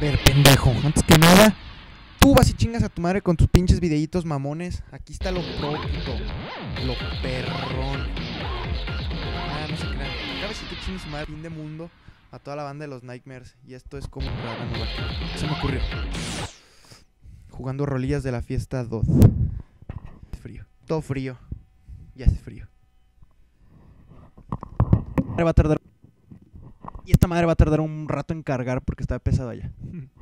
ver, pendejo, antes que nada, tú vas y chingas a tu madre con tus pinches videitos mamones. Aquí está lo próquito, lo perrón. Ah, no se crean. Cabe si te chingas madre, fin de mundo, a toda la banda de los Nightmares. Y esto es como rábano vaquero. Se me ocurrió. Jugando rolillas de la fiesta 2. Frío. Todo frío. Ya hace frío. Va a tardar. Esta madre va a tardar un rato en cargar porque está pesado allá.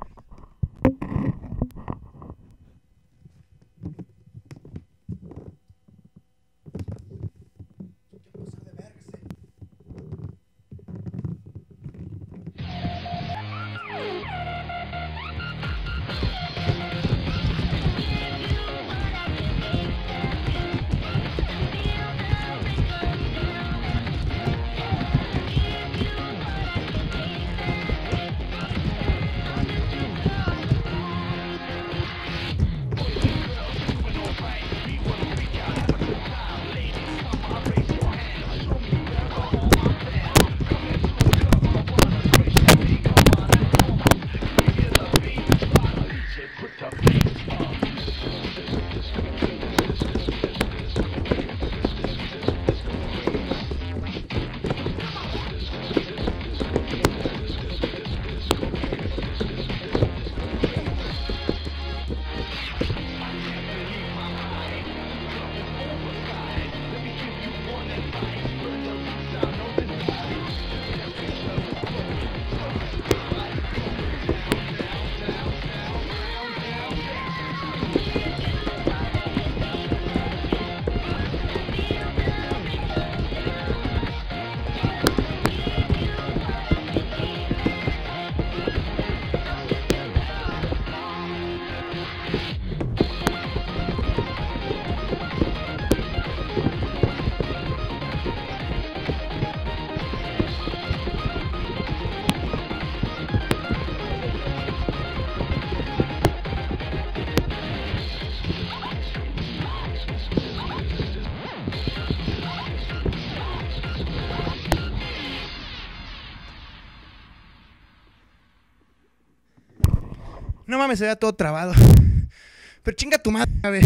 No mames, se vea todo trabado. Pero chinga tu madre, a.